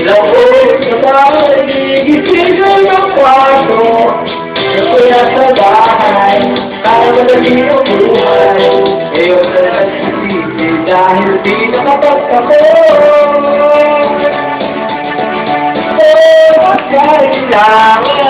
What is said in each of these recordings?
Lâu sa bahay, gising ng kwarto Kaya sa bahay, para madali ang buhay Ngayon na nagsisisi dahil di nakapagkapo Oh, magkarin lang, magkarin lang Para ang gagawin mo Basta magkalimutan, wag ka handa Hindi sigurado na wala ang tao Alalaman na lang iharap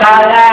Kala